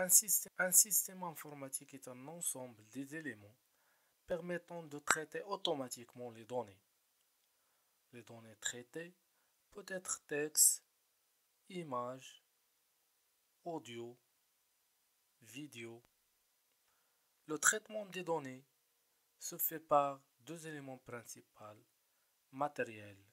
Un système, informatique est un ensemble des éléments permettant de traiter automatiquement les données. Les données traitées peuvent être texte, image, audio, vidéo. Le traitement des données se fait par deux éléments principaux, matériels